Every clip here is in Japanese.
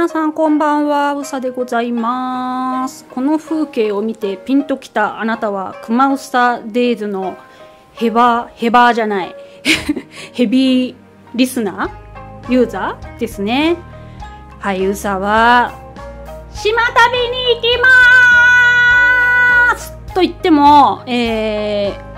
皆さんこんばんは。うさでございます。この風景を見てピンときたあなたはクマウサデイズのヘバヘバーじゃない。ヘビーリスナーユーザーですね。はいうさは島旅に行きます。と言ってもえー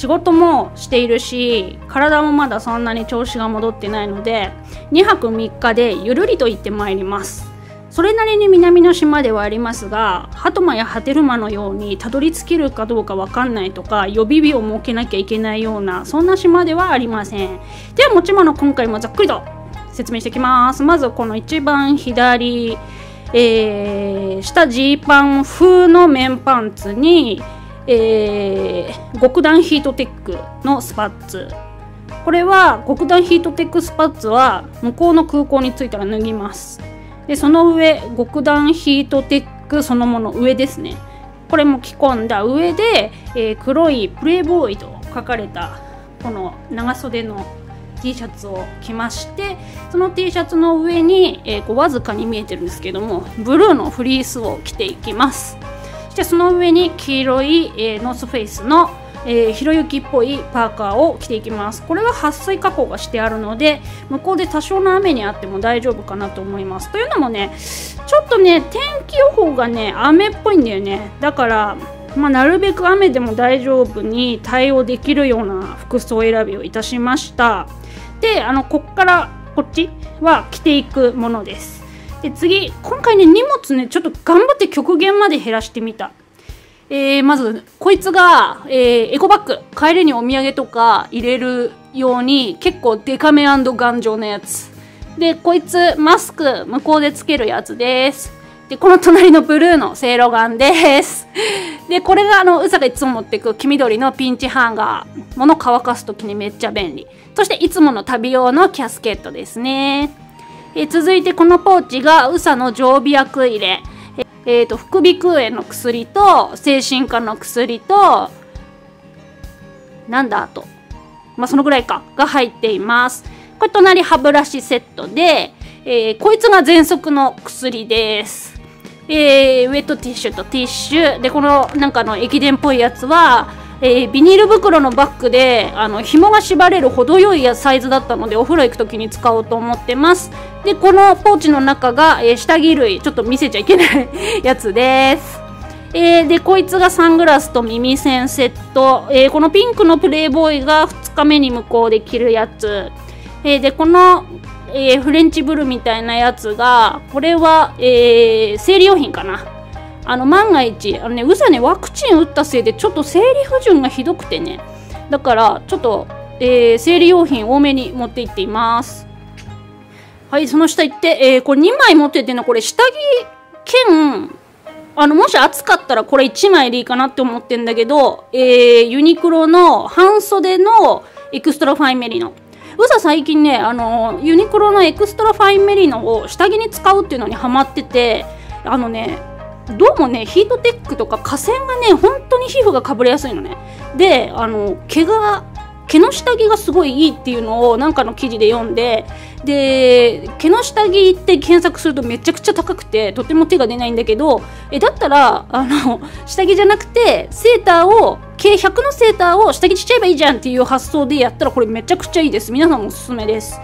仕事もしているし体もまだそんなに調子が戻ってないので2泊3日でゆるりと行ってまいります。それなりに南の島ではありますがハトマやハテルマのようにたどり着けるかどうかわかんないとか予備日を設けなきゃいけないようなそんな島ではありません。では持ち物今回もざっくりと説明していきます。まずこの一番左えー、下ジーパン風の綿パンツにえー、極暖ヒートテックのスパッツ。これは極暖ヒートテックスパッツは向こうの空港に着いたら脱ぎます。でその上極暖ヒートテックそのもの上ですね。これも着込んだ。上で、えー、黒いプレイボーイと書かれたこの長袖の T シャツを着ましてその T シャツの上に、えー、こうわずかに見えてるんですけどもブルーのフリースを着ていきます。そしてその上に黄色い、えー、ノースフェイスの、え、ひろゆきっぽいパーカーを着ていきます。これは撥水加工がしてあるので向こうで多少の雨にあっても大丈夫かなと思います。というのもねちょっとね天気予報がね雨っぽいんだよね。だからまあ、なるべく雨でも大丈夫に対応できるような服装選びをいたしました。であのこっからこっちは着ていくものです。で次今回ね荷物ねちょっと頑張って極限まで減らしてみた。えー、まずこいつが、えー、エコバッグ帰りにお土産とか入れるように結構デカめ頑丈なやつ。でこいつマスク向こうでつけるやつです。でこの隣のブルーのせいろガンです。でこれがあのうさがいつも持ってく黄緑のピンチハンガー。物乾かす時にめっちゃ便利。そしていつもの旅用のキャスケットですね。え続いてこのポーチが宇佐の常備薬入れ、えーと、副鼻腔炎の薬と精神科の薬となんだあと。まあそのぐらいか。が入っています。これ隣歯ブラシセットで、えー、こいつが喘息の薬です。えー、ウェットティッシュとティッシュ。でこのなんかの駅伝っぽいやつはえー、ビニール袋のバッグであの紐が縛れる程よいサイズだったのでお風呂行く時に使おうと思ってます。でこのポーチの中が、えー、下着類ちょっと見せちゃいけない やつです。えー、でこいつがサングラスと耳栓セット、え、このピンクのプレイボーイが2日目に向こうで着るやつ、えー、でこの、えフレンチブルみたいなやつがこれは、え生理用品かな。あの万が一あのねうさねワクチン打ったせいでちょっと生理不順がひどくてね。だからちょっと、えー、生理用品多めに持って行っています。はいその下行って、えー、これ2枚持っててねこれ下着兼あのもし暑かったらこれ1枚でいいかなって思ってんだけど、えー、ユニクロの半袖のエクストラファインメリノ。うさ最近ねあのユニクロのエクストラファインメリノを下着に使うっていうのにハマっててあのねどうもねヒートテックとか河川がね本当に皮膚がかぶれやすいのね。であの毛が毛の下着がすごいいいっていうのをなんかの記事で読んでで毛の下着って検索するとめちゃくちゃ高くてとても手が出ないんだけどえだったらあの下着じゃなくてセーターを計100のセーターを下着しちゃえばいいじゃんっていう発想でやったらこれめちゃくちゃいいです。皆さんもおすすめです。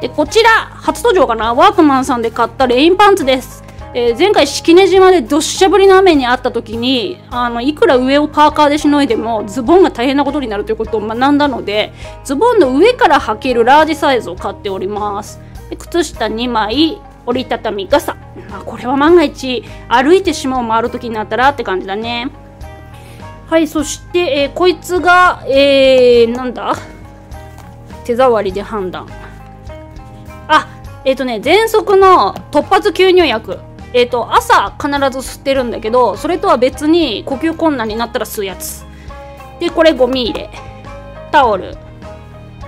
でこちら初登場かな。ワークマンさんで買ったレインパンツです。えー、前回式根島でどっしゃぶりの雨にあった時にあのいくら上をパーカーでしのいでもズボンが大変なことになるということを学んだのでズボンの上から履けるラージサイズを買っております。で靴下2枚折りたたみ傘。あこれは万が一歩いて島を回る時になったらって感じだね。はいそして、えー、こいつがえー、なんだ？手触りで判断。あえっ、ー、とね喘息の突発吸入薬。えーと、朝必ず吸ってるんだけどそれとは別に呼吸困難になったら吸うやつ。でこれゴミ入れタオル、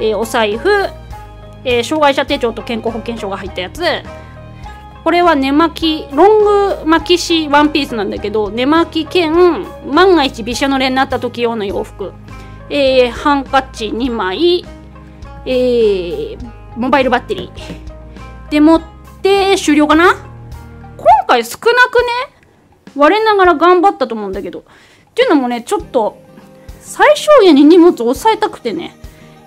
えー、お財布、えー、障害者手帳と健康保険証が入ったやつ。これは寝巻きロング巻きしワンピースなんだけど寝巻き兼万が一びしゃ濡れになった時用の洋服、えー、ハンカチ2枚、えー、モバイルバッテリー。でもって終了かな？回少なくね？我ながら頑張ったと思うんだけど。っていうのもねちょっと最小限に荷物を抑えたくてね。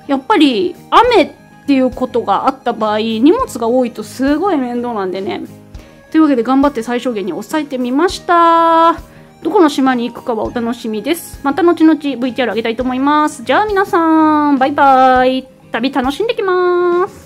やっぱり雨っていうことがあった場合荷物が多いとすごい面倒なんでね。というわけで頑張って最小限に抑えてみました。どこの島に行くかはお楽しみです。また後々 VTR あげたいと思います。じゃあ皆さんバイバイ。旅楽しんできます。